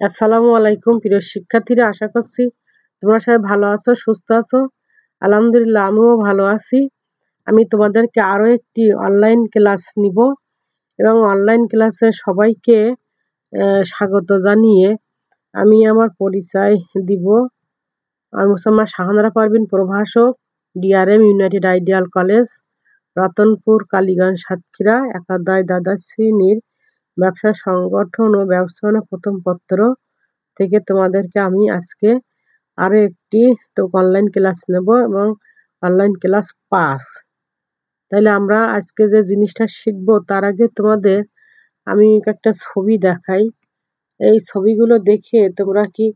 আসসালামু আলাইকুম, প্রিয় শিক্ষার্থীরা, আশা করছি তোমরা সবাই ভালো আছো, সুস্থ আছো। আলহামদুলিল্লাহ, আমিও ভালো আছি। আমি তোমাদেরকে আরও একটি অনলাইন ক্লাস নিব এবং অনলাইন ক্লাসে সবাইকে স্বাগত জানিয়ে আমি আমার পরিচয় দিব। আমি মুসাম্মা শাহানারা পারবিন প্রভাষক DRM united ideal college Ratanpur, Kaliganj, Satkhira একাদয় দ্বাদশ শ্রেণির ব্যবসা সংগঠন ও ব্যবস্থাপনা প্রথম পত্র থেকে তোমাদেরকে আমি আজকে আরও একটি তো অনলাইন ক্লাস নেব এবং অনলাইন ক্লাস পাস তাইলে আমরা আজকে যে জিনিসটা শিখব, তার আগে তোমাদের আমি একটা ছবি দেখাই। এই ছবিগুলো দেখে তোমরা কি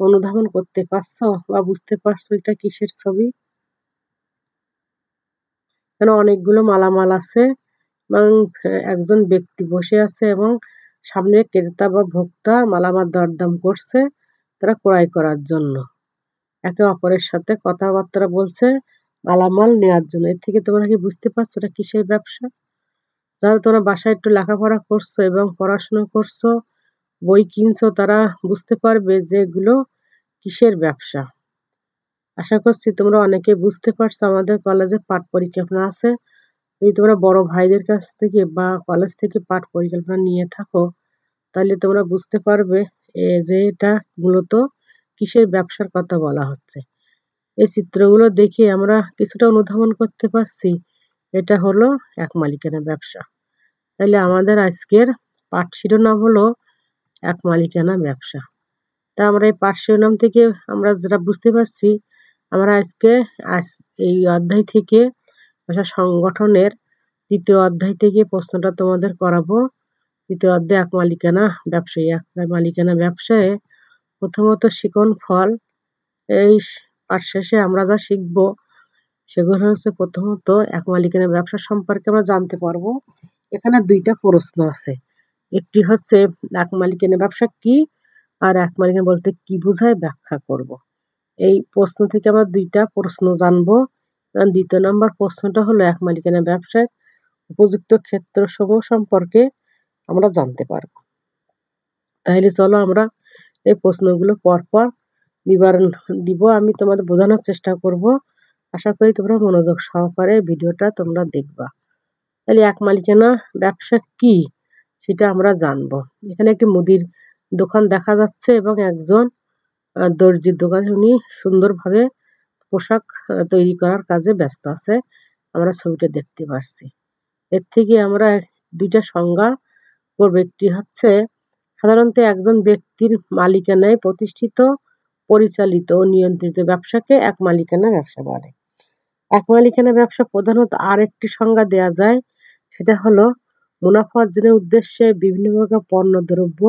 অনুধাবন করতে পারছ বা বুঝতে পারছ এটা কিসের ছবি? এখানে অনেকগুলো মালামাল আছে। এবং একজন ব্যক্তি বসে আছে এবং সামনে ক্রেতা বা ভোক্তা মালামাল দরদাম করছে তারা ক্রয় করার জন্য। একে অপরের সাথে কথাবার্তা বলছে, মালামাল নেওয়ার জন্য। এর থেকে তোমরা কি বুঝতে পারছ এটা কিসের ব্যবসা? যারা তোমরা বাসায় একটু লেখাপড়া করছ এবং পড়াশোনা করছ, বই কিনছো, তারা বুঝতে পারবে যে এগুলো কিসের ব্যবসা। আশা করছি তোমরা অনেকে বুঝতে পারছ আমাদের কলেজে পাঠ পরিকল্পনা আছে। যদি তোমরা বড় ভাইদের কাছ থেকে বা কলেজ থেকে পাঠ পরিকল্পনা নিয়ে থাকো, তাহলে তোমরা বুঝতে পারবে যে এটা মূলত কিসের ব্যবসার কথা বলা হচ্ছে। এই চিত্রগুলো দেখে আমরা কিছুটা অনুধাবন করতে পারছি, এটা হলো এক মালিকানা ব্যবসা। তাহলে আমাদের আজকের পাঠ শিরোনাম হলো এক মালিকানা ব্যবসা। তা আমরা এই পাঠ শিরোনাম থেকে আমরা যেটা বুঝতে পারছি, আমরা আজকে, আজ এই অধ্যায় থেকে ভাষা সংগঠনের দ্বিতীয় অধ্যায় থেকে প্রশ্নটা তোমাদের করাবো। দ্বিতীয় অধ্যায় এক মালিকানা ব্যবসায়ী, এক মালিকানা ব্যবসায়ে প্রথমত শিকন ফল। এই পাঠ শেষে আমরা যা শিখব সেগুলো হচ্ছে প্রথমত এক মালিকানা ব্যবসা সম্পর্কে আমরা জানতে পারব। এখানে দুইটা প্রশ্ন আছে। একটি হচ্ছে, এক মালিকানা ব্যবসা কি? আর এক মালিকানা বলতে কি বোঝায় ব্যাখ্যা করব। এই প্রশ্ন থেকে আমরা দুইটা প্রশ্ন জানব। দ্বিতীয় নম্বর প্রশ্নটা হলো, এক মালিকানা ব্যবসায় উপযুক্ত ক্ষেত্র সমূহ সম্পর্কে আমরা জানতে পারব। তাহলে চলো আমরা এই প্রশ্নগুলো পরপর বিবরণ দিব। আমি তোমাদের বোঝানোর চেষ্টা করব। আশা করি তোমরা মনোযোগ সহকারে ভিডিওটা তোমরা দেখবা। তাহলে এক মালিকানা ব্যবসা কি সেটা আমরা জানব। এখানে একটি মুদির দোকান দেখা যাচ্ছে এবং একজন দর্জির দোকানে। উনি সুন্দরভাবে পোশাক তৈরি করার কাজে ব্যস্ত আছে। আমরা ছবিটা দেখতে পারছি। এর থেকে আমরা দুইটা সংজ্ঞা করব একটি হচ্ছে, সাধারণত একজন ব্যক্তির মালিকানায় প্রতিষ্ঠিত, পরিচালিত ও নিয়ন্ত্রিত ব্যবসাকে এক মালিকানা ব্যবসা বলে। এক মালিকানা ব্যবসা প্রধানত আর একটি সংজ্ঞা দেয়া যায়, সেটা হলো, মুনাফা অর্জনের উদ্দেশ্যে বিভিন্ন প্রকার পণ্য দ্রব্য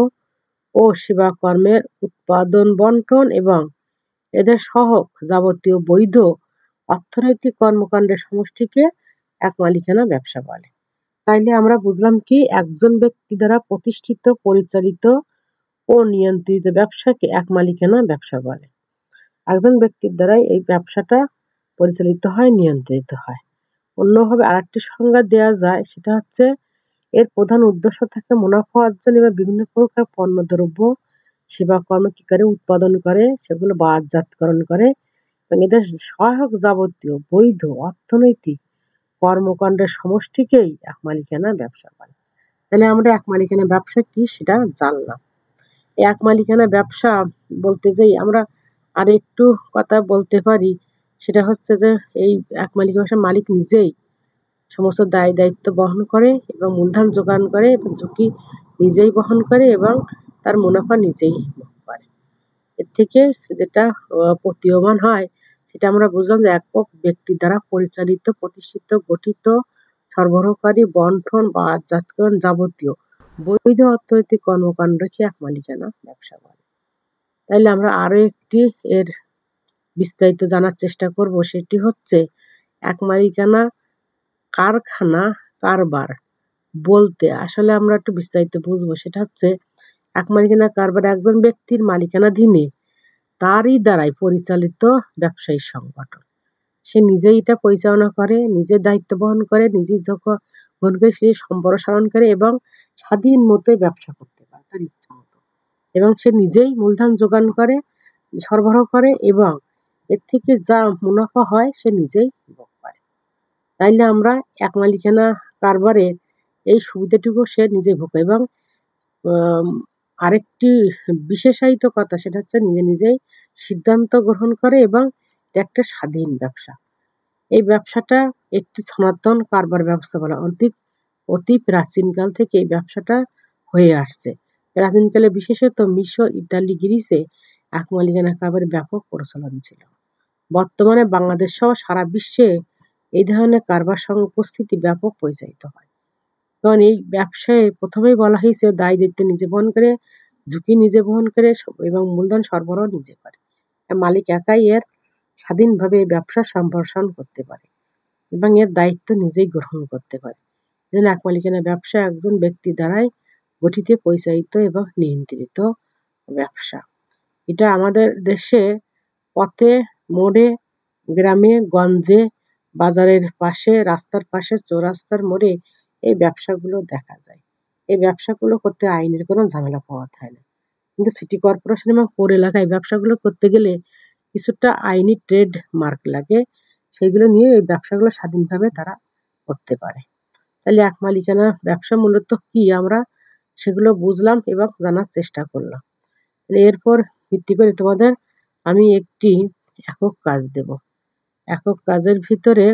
ও সেবা কর্মের উৎপাদন, বন্টন এবং এদের সহ যাবতীয় বৈধ অর্থনৈতিক কর্মকাণ্ডের সমষ্টিকে এক মালিকানা ব্যবসা বলে। তাইলে আমরা বুঝলাম কি, একজন ব্যক্তি দ্বারা প্রতিষ্ঠিত, পরিচালিত ও নিয়ন্ত্রিত ব্যবসাকে এক মালিকানা ব্যবসা বলে। একজন ব্যক্তির দ্বারাই এই ব্যবসাটা পরিচালিত হয়, নিয়ন্ত্রিত হয়। অন্যভাবে আরেকটি সংজ্ঞা দেওয়া যায়, সেটা হচ্ছে, এর প্রধান উদ্দেশ্য থাকে মুনাফা অর্জন এবং বিভিন্ন প্রকার পণ্য দ্রব্য সেবা কর্ম কি করে, উৎপাদন করে, সেগুলো বাজাতকরণ করে। এবং এদের সহায়ক যাবতীয় বৈধ অর্থনৈতিক কর্মকাণ্ডের সমষ্টিকেই এক মালিকানা ব্যবসা বলে। তাহলে আমরা এক মালিকানা ব্যবসা কি সেটা জানলাম। এক মালিকানা ব্যবসা বলতে যাই আমরা আর একটু কথা বলতে পারি, সেটা হচ্ছে যে এই এক মালিকানা ব্যবসার মালিক নিজেই সমস্ত দায় দায়িত্ব বহন করে এবং মূলধন যোগান করে এবং ঝুঁকি নিজেই বহন করে এবং তার মুনাফা নিজেই করে। এর থেকে যেটা প্রতীয়মান হয়, সেটা আমরা বুঝলাম যে একক ব্যক্তি দ্বারা পরিচালিত, প্রতিষ্ঠিত, গঠিত, সরবরাহকারী, বন্টন বা জাতকরণ যাবতীয় বৈধ অর্থনৈতিক কর্মকাণ্ড কর্মকাণ্ডকে এক মালিকানা? ব্যবসা বলে। তাইলে আমরা আরও একটি এর বিস্তারিত জানার চেষ্টা করব, সেটি হচ্ছে এক মালিকানা কারখানা কারবার বলতে। আসলে আমরা একটু বিস্তারিত বুঝব, সেটা হচ্ছে এক মালিকানা কারবার একজন ব্যক্তির মালিকানাধীনে তারই দ্বারাই পরিচালিত ব্যবসায়ী সংগঠন। সে নিজেই এটা পরিচালনা করে, নিজের দায়িত্ব বহন করে নিজেই যখন সে সম্প্রসারণ করে এবং স্বাধীন মতো ব্যবসা করতে পারে তার ইচ্ছা মতো। এবং সে নিজেই মূলধন যোগান করে, সরবরাহ করে এবং এর থেকে যা মুনাফা হয় সে নিজেই ভোগ করে। তাইলে আমরা এক মালিকানা কারবারের এই সুবিধাটুকু সে নিজে ভোগ এবং আরেকটি বিশেষায়িত কথা, সেটা হচ্ছে নিজে নিজেই সিদ্ধান্ত গ্রহণ করে এবং একটা স্বাধীন ব্যবসা। এই ব্যবসাটা একটি সনাতন কারবার ব্যবস্থা বলা অতি অতি প্রাচীনকাল থেকে এই ব্যবসাটা হয়ে আসছে। প্রাচীনকালে বিশেষত মিশর ইতালি গ্রিসে এক মালিকানা কারবারের ব্যাপক প্রচলন ছিল। বর্তমানে বাংলাদেশ সহ সারা বিশ্বে এই ধরনের কারবার সঙ্গে উপস্থিতি ব্যাপক পরিচালিত হয়। কারণ এই ব্যবসায় প্রথমেই বলা হয়েছে, দায় দায়িত্ব নিজে বহন করে, ঝুঁকি নিজে বহন করে এবং মূলধন সরবরাহ নিজে করে। মালিক একাই এর স্বাধীনভাবে এই ব্যবসা সম্প্রসারণ করতে পারে এবং এর দায়িত্ব নিজেই গ্রহণ করতে পারে। যেন এক মালিকানা ব্যবসা একজন ব্যক্তি দ্বারাই গঠিত, পরিচালিত এবং নিয়ন্ত্রিত ব্যবসা। এটা আমাদের দেশে পথে, মোড়ে, গ্রামে, গঞ্জে, বাজারের পাশে, রাস্তার পাশে, চৌরাস্তার মোড়ে এই ব্যবসাগুলো দেখা যায়। এই ব্যবসাগুলো করতে আইনের কোনো ঝামেলা পাওয়া হয় না। কিন্তু সিটি কর্পোরেশন এবং পৌর এলাকায় ব্যবসাগুলো করতে গেলে কিছুটা আইনি ট্রেড মার্ক লাগে। সেগুলো নিয়ে এই ব্যবসাগুলো স্বাধীনভাবে তারা করতে পারে। তাহলে এক মালিকানা ব্যবসা মূলত কি? আমরা সেগুলো বুঝলাম এবং জানার চেষ্টা করলাম। তাহলে এরপর ভিত্তি করে তোমাদের আমি একটি একক কাজ দেব। একক কাজের ভিতরে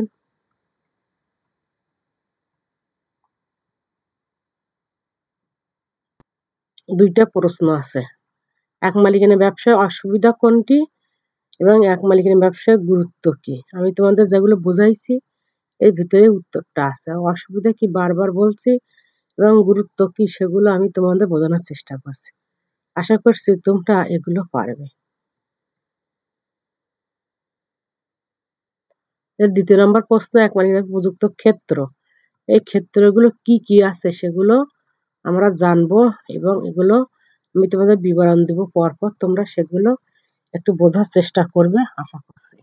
দুইটা প্রশ্ন আছে। এক মালিকানা ব্যবসায় অসুবিধা কোনটি এবং এক মালিকানা ব্যবসায় গুরুত্ব কি? আমি তোমাদের যেগুলো বোঝাইছি, এর ভিতরে উত্তরটা আছে। অসুবিধা কি বারবার বলছি এবং গুরুত্ব কি সেগুলো আমি তোমাদের বোঝানোর চেষ্টা করছি। আশা করছি তোমরা এগুলো পারবে। এর দ্বিতীয় নম্বর প্রশ্ন, এক মালিকানা উপযুক্ত ক্ষেত্র। এই ক্ষেত্রগুলো কি কি আছে সেগুলো আমরা জানব এবং এগুলো আমি তোমাদের বিবরণ দেব পরপর। তোমরা সেগুলো একটু বোঝার চেষ্টা করবে, আশা করছি।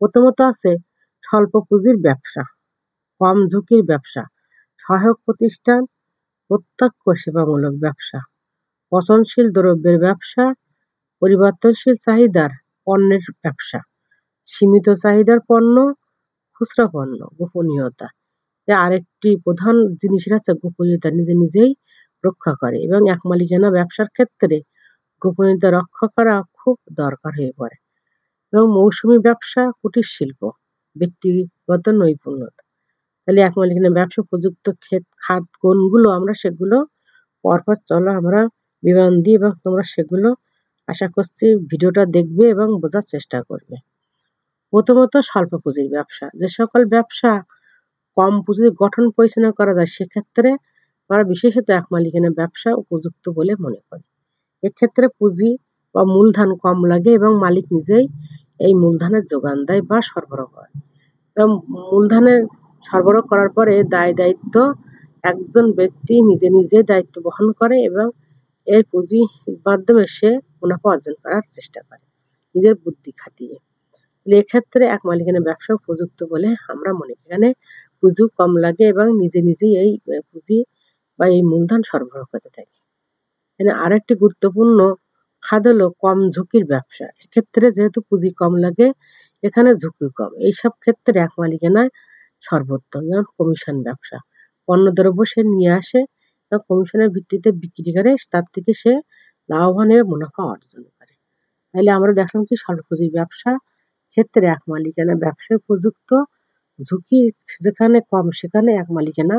প্রথমত আছে স্বল্প পুঁজির ব্যবসা, কম ঝুঁকির ব্যবসা, সহায়ক প্রতিষ্ঠান, প্রত্যক্ষ সেবামূলক ব্যবসা, পচনশীল দ্রব্যের ব্যবসা, পরিবর্তনশীল চাহিদার পণ্যের ব্যবসা, সীমিত চাহিদার পণ্য, খুচরা পণ্য, গোপনীয়তা। আরেকটি প্রধান জিনিস হচ্ছে গোপনীয়তা, নিজে নিজেই রক্ষা করে এবং এক মালিকানা ব্যবসার ক্ষেত্রে গোপনীয়তা রক্ষা করা খুব দরকার হয়ে পড়ে এবং মৌসুমি ব্যবসা কুটির শিল্প, ব্যক্তিগত নৈপুণ্যতা। তাহলে এক মালিকানা ব্যবসা উপযুক্ত ক্ষেত, খাত কোনগুলো আমরা সেগুলো পরপর চলো আমরা বিবরণ দিই এবং তোমরা সেগুলো আশা করছি ভিডিওটা দেখবে এবং বোঝার চেষ্টা করবে। প্রথমত স্বল্প পুঁজির ব্যবসা, যে সকল ব্যবসা কম পুঁজিতে গঠন পরিচালনা করা যায় সেক্ষেত্রে আমরা বিশেষত এক মালিকানা ব্যবসা উপযুক্ত বলে মনে করে। এক্ষেত্রে পুঁজি বা মূলধন কম লাগে এবং মালিক নিজেই এই মূলধনের যোগান দেয় বা সরবরাহ করে। এবং মূলধনের সরবরাহ করার পরে দায় দায়িত্ব একজন ব্যক্তি নিজে নিজে দায়িত্ব বহন করে এবং এই পুঁজির মাধ্যমে সে মুনাফা অর্জন করার চেষ্টা করে, নিজের বুদ্ধি খাটিয়ে। এক্ষেত্রে এক মালিকানা ব্যবসা উপযুক্ত বলে আমরা মনে করি। এখানে পুঁজি কম লাগে এবং নিজে নিজেই এই পুঁজি বা এই মূলধন সরবরাহ করতে থাকে। এখানে আরেকটি গুরুত্বপূর্ণ খাদ হলো কম ঝুঁকির ব্যবসা। এক্ষেত্রে যেহেতু পুঁজি কম লাগে, এখানে ঝুঁকি কম। এইসব ক্ষেত্রে এক মালিকানায় সর্বোত্তম যেমন কমিশন ব্যবসা। পণ্যদ্রব্য সে নিয়ে আসে এবং কমিশনের ভিত্তিতে বিক্রি করে, তার থেকে সে লাভবান হয়ে মুনাফা অর্জন করে। তাহলে আমরা দেখলাম কি স্বল্প পুঁজির ব্যবসা ক্ষেত্রে এক মালিকানা ব্যবসায় উপযুক্ত। ঝুঁকি যেখানে কম, সেখানে এক মালিকানা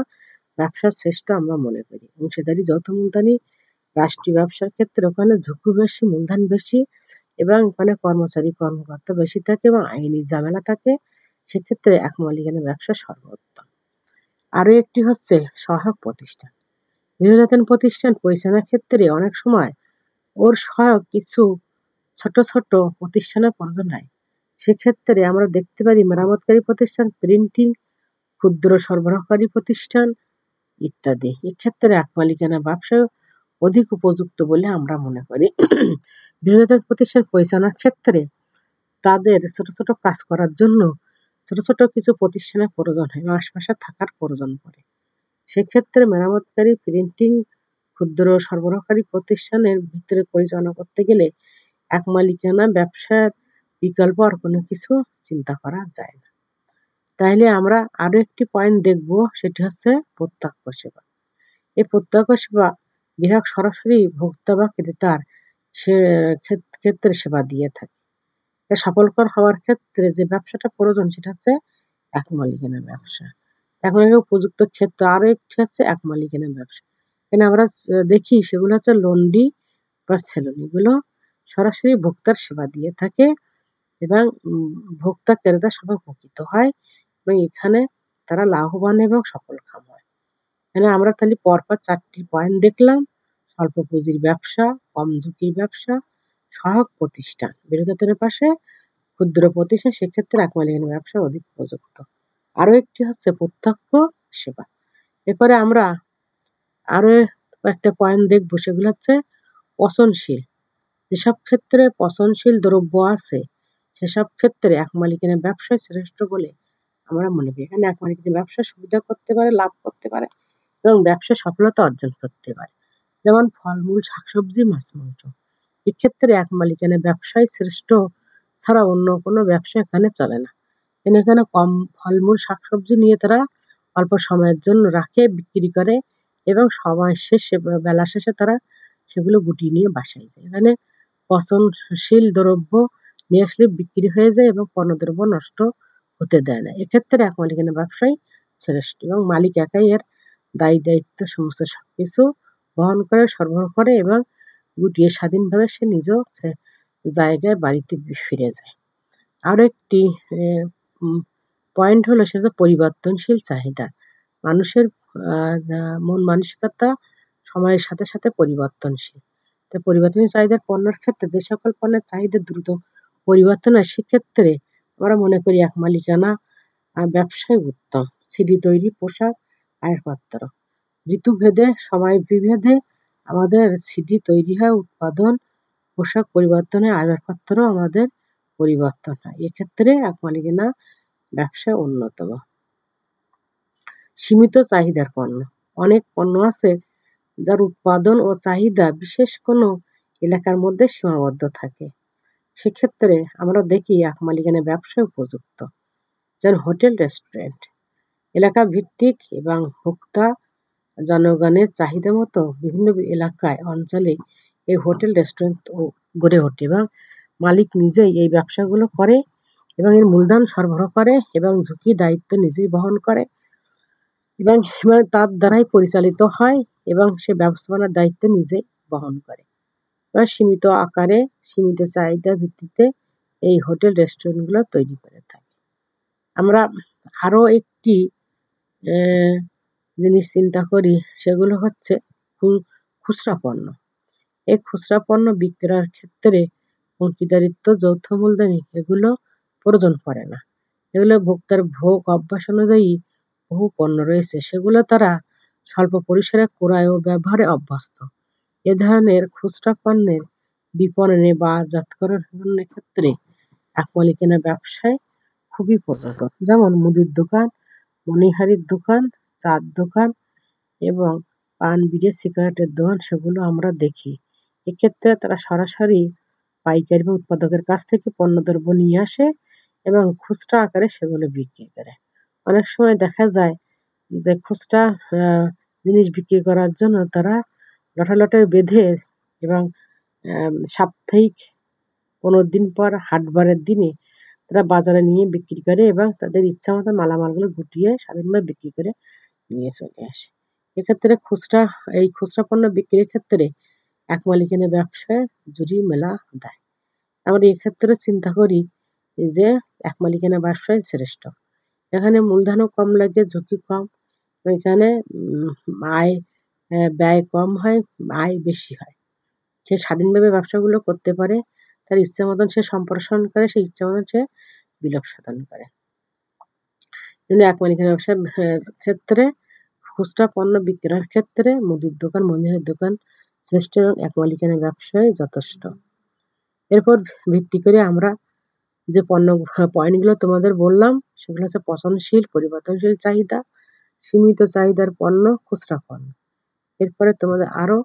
ব্যবসার শ্রেষ্ঠ আমরা মনে করি। অংশীদারি যৌথ মূলধনী রাষ্ট্রীয় ব্যবসার ক্ষেত্রে ওখানে ঝুঁকি বেশি, মূলধন বেশি এবং ওখানে কর্মচারী কর্মকর্তা বেশি থাকে এবং আইনি ঝামেলা থাকে। সেক্ষেত্রে এক মালিকানা ব্যবসা সর্বোত্তম। আরও একটি হচ্ছে সহায়ক প্রতিষ্ঠান। গৃহজাতন প্রতিষ্ঠান পরিচালনার ক্ষেত্রে অনেক সময় ওর সহায়ক কিছু ছোট ছোট প্রতিষ্ঠানের প্রয়োজন হয়। সেক্ষেত্রে আমরা দেখতে পারি মেরামতকারী প্রতিষ্ঠান, প্রিন্টিং, ক্ষুদ্র সরবরাহকারী প্রতিষ্ঠান ইত্যাদি। এক্ষেত্রে এক মালিকানা ব্যবসা অধিক উপযুক্ত বলে আমরা মনে করি। বৃহত্তর প্রতিষ্ঠান পরিচালনার ক্ষেত্রে তাদের ছোট ছোট কাজ করার জন্য ছোট ছোট কিছু প্রতিষ্ঠানের প্রয়োজন হয় আশপাশে থাকার প্রয়োজন পড়ে। সেক্ষেত্রে মেরামতকারী, প্রিন্টিং, ক্ষুদ্র সরবরাহকারী প্রতিষ্ঠানের ভিতরে পরিচালনা করতে গেলে এক মালিকানা ব্যবসার বিকল্প আর কোনো কিছু চিন্তা করা যায় না। তাইলে আমরা আরও একটি পয়েন্ট দেখব, সেটি হচ্ছে প্রত্যক্ষ সেবা। এই প্রত্যক্ষ সেবা গ্রাহক সরাসরি ভোক্তা বা ক্রেতার সে ক্ষেত্রে সেবা দিয়ে থাকে। সফলকর হওয়ার ক্ষেত্রে যে ব্যবসাটা প্রয়োজন, সেটা হচ্ছে এক মালিকানা ব্যবসা। এক এখন উপযুক্ত ক্ষেত্র আরও একটি হচ্ছে এক মালিকানা ব্যবসা। এখানে আমরা দেখি সেগুলো হচ্ছে লন্ডি বা সেলুন। এগুলো সরাসরি ভোক্তার সেবা দিয়ে থাকে এবং ভোক্তা, ক্রেতা সবাই উপকৃত হয়। এবং এখানে তারা লাভবান এবং সফল কাম হয়। এখানে আমরা তাহলে পরপর চারটি পয়েন্ট দেখলাম। স্বল্প পুঁজির ব্যবসা, কম ঝুঁকির ব্যবসা, সহায়ক প্রতিষ্ঠান। বিরোধীদের পাশে ক্ষুদ্র প্রতিষ্ঠান সেক্ষেত্রে একমালিকানা ব্যবসা অধিক উপযুক্ত। আরও একটি হচ্ছে প্রত্যক্ষ সেবা। এরপরে আমরা আরও একটা পয়েন্ট দেখব, সেগুলো হচ্ছে পচনশীল। যেসব ক্ষেত্রে পচনশীল দ্রব্য আছে, সেসব ক্ষেত্রে এক মালিকানা ব্যবসায় শ্রেষ্ঠ বলে আমরা মনে করি এখানে এক মালিকানা ব্যবসা সুবিধা করতে পারে, লাভ করতে পারে এবং ব্যবসা সফলতা অর্জন করতে পারে। যেমন ফলমূল, শাকসবজি, মাছ মাংস। এক্ষেত্রে এক মালিকানা ব্যবসায় শ্রেষ্ঠ ছাড়া অন্য কোনো ব্যবসা এখানে চলে না। এখানে কম ফলমূল, শাকসবজি নিয়ে তারা অল্প সময়ের জন্য রাখে, বিক্রি করে এবং সময় শেষে, বেলা শেষে তারা সেগুলো গুটিয়ে নিয়ে বাসায় যায়। এখানে পচনশীল দ্রব্য নিয়ে আসলে বিক্রি হয়ে যায় এবং পণ্যদ্রব্য নষ্ট হতে দেয় না। এক্ষেত্রে এক মালিকানা ব্যবসায়ী শ্রেষ্ঠ এবং মালিক একাই এর দায়ী দায়িত্ব, সমস্ত সবকিছু বহন করে, সরবরাহ করে এবং গুটিয়ে স্বাধীনভাবে সে নিজ জায়গায়, বাড়িতে ফিরে যায়। আরও একটি পয়েন্ট হলো সেটা পরিবর্তনশীল চাহিদা। মানুষের মন মানসিকতা সময়ের সাথে সাথে পরিবর্তনশীল। তো পরিবর্তনশীল চাহিদার পণ্যের ক্ষেত্রে যে সকল পণ্যের চাহিদা দ্রুত পরিবর্তন হয়, সেক্ষেত্রে আমরা মনে করি এক মালিকানা ব্যবসায় উত্তম। সিডি তৈরি, পোশাক আসবাবপত্র ঋতুভেদে সময় বিভেদে, আমাদের সিডি তৈরি হয়, উৎপাদন, পোশাক পরিবর্তনে আসবাবপত্র আমাদের পরিবর্তন হয়। এক্ষেত্রে এক মালিকানা ব্যবসা অন্যতম। সীমিত চাহিদার পণ্য। অনেক পণ্য আছে যার উৎপাদন ও চাহিদা বিশেষ কোনো এলাকার মধ্যে সীমাবদ্ধ থাকে। সেক্ষেত্রে আমরা দেখি এক মালিকানা ব্যবসা উপযুক্ত। যেমন হোটেল, রেস্টুরেন্ট এলাকা ভিত্তিক এবং ভোক্তা জনগণের চাহিদা মতো বিভিন্ন এলাকায়, অঞ্চলে এই হোটেল, রেস্টুরেন্ট গড়ে ওঠে এবং মালিক নিজেই এই ব্যবসাগুলো করে এবং এর মূলধন সরবরাহ করে এবং ঝুঁকি দায়িত্ব নিজেই বহন করে এবং তার দ্বারাই পরিচালিত হয় এবং সে ব্যবস্থাপনার দায়িত্ব নিজেই বহন করে। এবার সীমিত আকারে, সীমিত চাহিদা ভিত্তিতে এই হোটেল, রেস্টুরেন্টগুলো তৈরি করে থাকে। আমরা আরও একটি জিনিস চিন্তা করি, সেগুলো হচ্ছে খুচরা পণ্য। এই খুচরা পণ্য বিক্রয়ের ক্ষেত্রে অংশীদারিত্ব যৌথ মূলধনী এগুলো প্রয়োজন পড়ে না। এগুলো ভোক্তার ভোগ অভ্যাস অনুযায়ী বহু পণ্য রয়েছে, সেগুলো তারা স্বল্প পরিসরে ক্রয় ও ব্যবহারে অভ্যস্ত। এ ধরনের খুচরা পণ্যের বিপণনে বা জাতকরণের ক্ষেত্রে এক মালিকানা ব্যবসায় খুবই প্রচলিত যেমন মুদির দোকান মণিহারির দোকান চার দোকান এবং পান, বিড়ি, সিগারেটের দোকান, সেগুলো আমরা দেখি। এক্ষেত্রে তারা সরাসরি পাইকারি বা উৎপাদকের কাছ থেকে পণ্যদ্রব্য নিয়ে আসে এবং খুচরা আকারে সেগুলো বিক্রি করে। অনেক সময় দেখা যায় যে খুচরা জিনিস বিক্রি করার জন্য তারা লটালটে বেঁধে এবং সাপ্তাহিক পনেরো দিন পর হাটবারের দিনে তারা বাজারে নিয়ে বিক্রি করে এবং তাদের ইচ্ছা মতো মালামালগুলো গুটিয়ে স্বাধীনভাবে বিক্রি করে নিয়ে চলে আসে। এক্ষেত্রে খুচরা, এই খুচরা পণ্য বিক্রির ক্ষেত্রে এক মালিকানা ব্যবসায় জুড়ি মেলা দেয় আমরা এক্ষেত্রে চিন্তা করি যে এক মালিকানা ব্যবসায় শ্রেষ্ঠ। এখানে মূলধনও কম লাগে, ঝুঁকি কম। এখানে আয় ব্যয় কম হয়, আয় বেশি হয়। সে স্বাধীনভাবে ব্যবসাগুলো করতে পারে, তার ইচ্ছে মতন সে সম্প্রসারণ করে সে ইচ্ছে মতন সে বিলোপ সাধন করে। কিন্তু এক মালিকানা ব্যবসার ক্ষেত্রে খুচরা পণ্য বিক্রয়ের ক্ষেত্রে মুদির দোকান, মন্দিরের দোকান শ্রেষ্ঠ এবং এক মালিকানা ব্যবসায় যথেষ্ট। এরপর ভিত্তি করে আমরা যে পণ্য, পয়েন্টগুলো তোমাদের বললাম, সেগুলো হচ্ছে পচনশীল, পরিবর্তনশীল চাহিদা, সীমিত চাহিদার পণ্য, খুচরা পণ্য। এরপরে তোমাদের আরও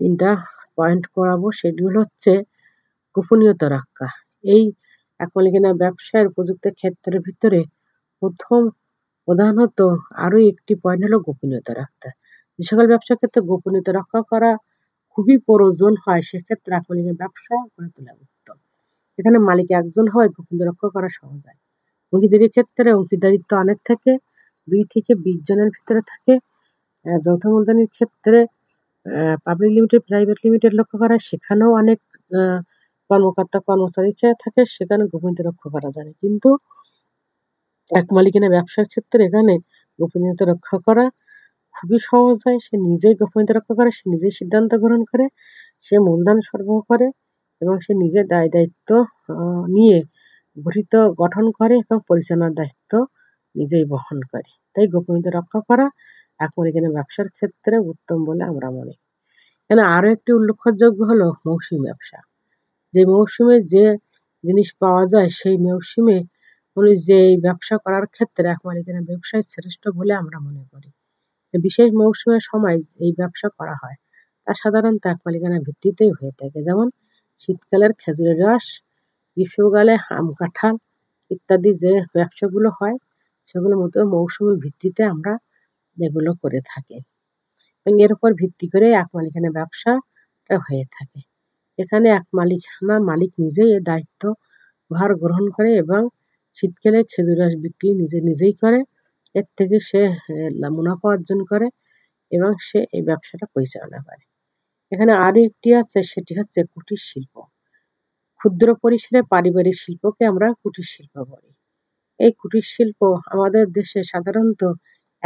তিনটা পয়েন্ট করাবো সেগুলো হচ্ছে গোপনীয়তা রক্ষা এই একমালিকানা ব্যবসায়ের উপযুক্ত ক্ষেত্রের ভিতরে প্রথম প্রধানত আরও একটি পয়েন্ট হলো গোপনীয়তা রাখতে যে সকল ব্যবসার ক্ষেত্রে গোপনীয়তা রক্ষা করা খুবই প্রয়োজন হয়, সেক্ষেত্রে একমালিকানা ব্যবসা গড়ে তোলা উত্তম। এখানে মালিক একজন হয় গোপনীয়তা রক্ষা করা সহজ হয়। অংশীদারির ক্ষেত্রে অংশীদারিত্ব অনেক থাকে দুই থেকে বিশ জনের ভিতরে থাকে। যৌথ মূলধনের ক্ষেত্রে পাবলিক লিমিটেড প্রাইভেট লিমিটেড লক্ষ্য করা, সেখানেও অনেক কর্মকর্তা, কর্মচারী থাকে, সেখানে গোপনীয়তা রক্ষা করা যায়। কিন্তু এক মালিকানা ব্যবসার ক্ষেত্রে এখানে গোপনীয়তা রক্ষা করা খুবই সহজ হয়। সে নিজেই গোপনীয়তা রক্ষা করে, সে নিজেই সিদ্ধান্ত গ্রহণ করে, সে মূলধন সরবরাহ করে এবং সে নিজের দায়, দায়িত্ব নিয়ে গঠিত, গঠন করে এবং পরিচালনার দায়িত্ব নিজেই বহন করে। তাই গোপনীয়তা রক্ষা করা এক মালিকানা ব্যবসার ক্ষেত্রে উত্তম বলে আমরা মনে এখানে আরও একটি উল্লেখযোগ্য হলো মৌসুমী ব্যবসা। যে মৌসুমে যে জিনিস পাওয়া যায়, সেই মৌসুমে উনি যে ব্যবসা করার ক্ষেত্রে এক মালিকানা ব্যবসায় শ্রেষ্ঠ বলে আমরা মনে করি। বিশেষ মৌসুমের সময় এই ব্যবসা করা হয়। তা সাধারণত এক মালিকানা ভিত্তিতেই হয়ে থাকে। যেমন শীতকালের খেজুরের রস, গ্রীষ্মকালে আম কাঁঠাল ইত্যাদি যে ব্যবসাগুলো হয় সেগুলো মতো মৌসুমি ভিত্তিতে আমরা এগুলো করে থাকি। এবং এর উপর ভিত্তি করে এক মালিকানা ব্যবসাটা হয়ে থাকে। এখানে এক মালিকানা মালিক নিজেই এ দায়িত্ব ভার গ্রহণ করে এবং শীতকালে খেজুর রস বিক্রি নিজে নিজেই করে। এর থেকে সে মুনাফা অর্জন করে এবং সে এই ব্যবসাটা পরিচালনা করে। এখানে আরও একটি আছে, সেটি হচ্ছে কুটির শিল্প। ক্ষুদ্র পরিসরে পারিবারিক শিল্পকে আমরা কুটির শিল্প বলি। এই কুটির শিল্প আমাদের দেশে সাধারণত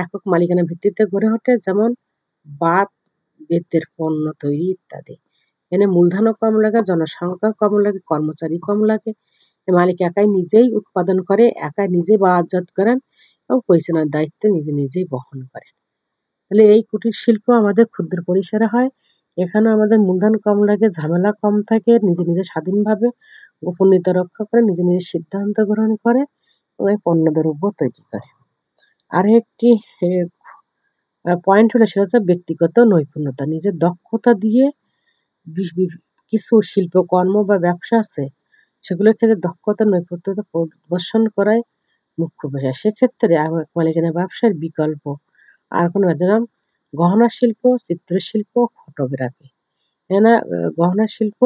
একক মালিকানা ভিত্তিতে গড়ে ওঠে যেমন বাত বেতের পণ্য তৈরি ইত্যাদি। এখানে মূলধনও কম লাগে জনসংখ্যা কম লাগে, কর্মচারী কম লাগে। মালিক একাই নিজেই উৎপাদন করে, একাই নিজে বাজাত করেন এবং পরিচালনার দায়িত্ব নিজে নিজেই বহন করেন। তাহলে এই কুটির শিল্প আমাদের ক্ষুদ্র পরিসরে হয়। এখানে আমাদের মূলধন কম লাগে, ঝামেলা কম থাকে, নিজে নিজে স্বাধীনভাবে গোপনীয়তা রক্ষা করে, নিজে নিজে সিদ্ধান্ত গ্রহণ করে এবং পণ্য দ্রব্য তৈরি করে। আর একটি পয়েন্ট হলো সেটা হচ্ছে ব্যক্তিগত নৈপুণ্যতা। নিজের দক্ষতা দিয়ে কিছু শিল্পকর্ম বা ব্যবসা আছে, সেগুলোর ক্ষেত্রে দক্ষতা, নৈপুণ্যতা প্রদর্শন করাই মুখ্য বিষয়। সেক্ষেত্রে মালিকানা ব্যবসার বিকল্প আর কোনো যেমন গহনা শিল্প, চিত্রশিল্প, ফটোগ্রাফি। এনা গহনা শিল্প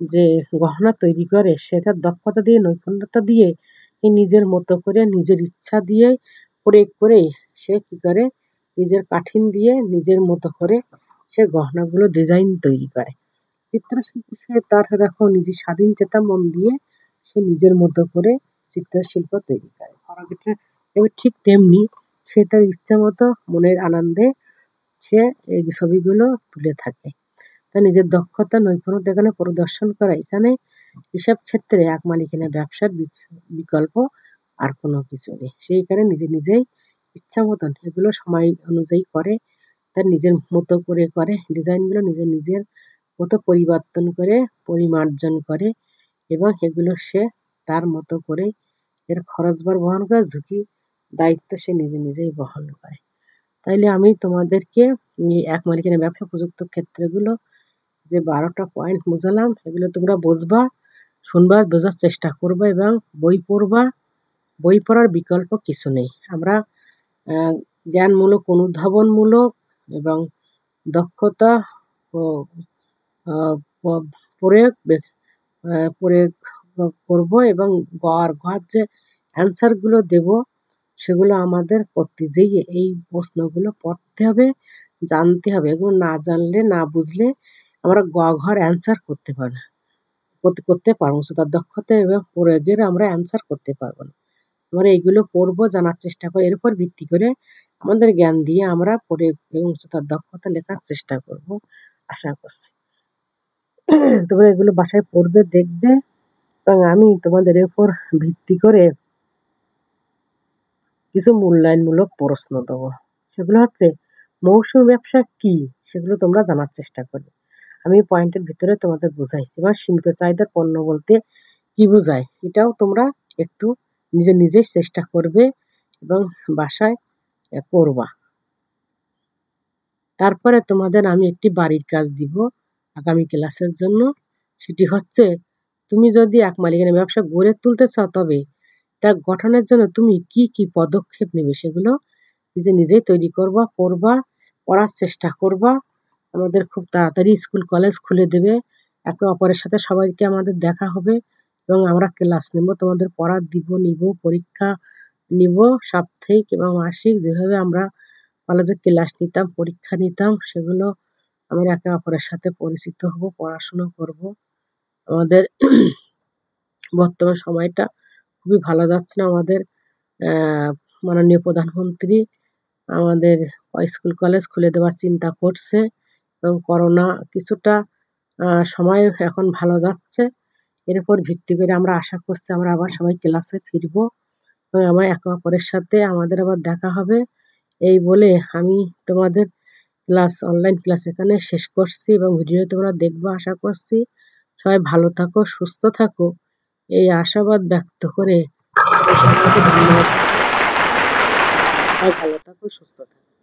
যে গহনা তৈরি করে, সেটার দক্ষতা দিয়ে, নৈপুণ্যতা দিয়ে নিজের মতো করে, নিজের ইচ্ছা দিয়ে প্রয়োগ করে সে কী করে? নিজের কাঠিন দিয়ে নিজের মতো করে সে গহনাগুলো ডিজাইন তৈরি করে। চিত্রশিল্পী সে তার, দেখো, নিজের স্বাধীন চেতা মন দিয়ে সে নিজের মতো করে চিত্রশিল্প তৈরি করে। এবার ঠিক তেমনি সে তার ইচ্ছা মতো মনের আনন্দে সে এই ছবিগুলো তুলে থাকে। তা নিজের দক্ষতা, নৈপুণ্যতা এখানে প্রদর্শন করা। এখানে এসব ক্ষেত্রে এক মালিকানা ব্যবসার বিকল্প আর কোনো কিছু নেই। সে এখানে নিজে নিজেই ইচ্ছা মতন এগুলো সময় অনুযায়ী করে, তার নিজের মতো করে করে, ডিজাইনগুলো নিজের নিজের মতো পরিবর্তন করে, পরিমার্জন করে এবং এগুলো সে তার মতো করে এর খরচবার বহন করে, ঝুঁকি দায়িত্ব সে নিজে নিজেই বহন করে। তাইলে আমি তোমাদেরকে এক মালিকানা ব্যবসা প্রযুক্ত ক্ষেত্রগুলো যে বারোটা পয়েন্ট বুঝালাম, এগুলো তোমরা বুঝবা, শুনবা, বোঝার চেষ্টা করবা এবং বই পড়বা। বই পড়ার বিকল্প কিছু নেই। আমরা জ্ঞানমূলক, অনুধাবনমূলক এবং দক্ষতা ও প্রয়োগ প্রয়োগ করব এবং গড় ঘর যে অ্যান্সারগুলো দেব, সেগুলো আমাদের যেই এই প্রশ্নগুলো পড়তে হবে, জানতে হবে। এগুলো না জানলে, না বুঝলে আমরা গ ঘর অ্যান্সার করতে পারব না করতে পারব তার দক্ষতা এবং প্রয়োগের আমরা অ্যান্সার করতে পারব না। আমরা এগুলো পড়ব জানার চেষ্টা করি। এর উপর ভিত্তি করে আমাদের জ্ঞান দিয়ে আমরা পড়ে এবং তার দক্ষতা লেখার চেষ্টা করব, আশা করছি। তোমরা এগুলো বাসায় পড়বে, দেখবে এবং আমি তোমাদের উপর ভিত্তি করে কিছু মূল্যায়নমূলক প্রশ্ন দেব। সেগুলো হচ্ছে, মৌসুমি ব্যবসা কি? সেগুলো তোমরা জানার চেষ্টা করবে। আমি পয়েন্টের ভিতরে তোমাদের বোঝাইছি বা সীমিত চাহিদার পণ্য বলতে কি বোঝায়, এটাও তোমরা একটু নিজে নিজেই চেষ্টা করবে এবং বাসায় করবা। তারপরে তোমাদের আমি একটি বাড়ির কাজ দিব আগামী ক্লাসের জন্য। সেটি হচ্ছে, তুমি যদি এক মালিকানা ব্যবসা গড়ে তুলতে চাও তবে তা গঠনের জন্য তুমি কি কি পদক্ষেপ নেবে সেগুলো নিজে নিজেই তৈরি করবা করবা, পড়ার চেষ্টা করবা। আমাদের খুব তাড়াতাড়ি স্কুল, কলেজ খুলে দেবে। একে অপরের সাথে সবাইকে আমাদের দেখা হবে। এবং আমরা ক্লাস নেব, তোমাদের পড়া দিব, নিব, পরীক্ষা নিব সাপ্তাহিক এবং মাসিক। যেভাবে আমরা কলেজে ক্লাস নিতাম, পরীক্ষা নিতাম, সেগুলো আমরা একে অপরের সাথে পরিচিত হব, পড়াশুনো করব। আমাদের বর্তমান সময়টা খুবই ভালো যাচ্ছে না আমাদের। মাননীয় প্রধানমন্ত্রী আমাদের স্কুল কলেজ খুলে দেওয়ার চিন্তা করছে এবং করোনা কিছুটা সময় এখন ভালো যাচ্ছে। এর উপর ভিত্তি করে আমরা আশা করছি আমরা আবার সবাই ক্লাসে ফিরবো। এবং আমার একে অপরের সাথে আমাদের আবার দেখা হবে। এই বলে আমি তোমাদের ক্লাস অনলাইন ক্লাস এখানে শেষ করছি এবং ভিডিও তোমরা দেখব আশা করছি। সবাই ভালো থাকো, সুস্থ থাকো। এই আশাবাদ ব্যক্ত করে সবাইকে ধন্যবাদ। ভালো থাকো, সুস্থ থাকো।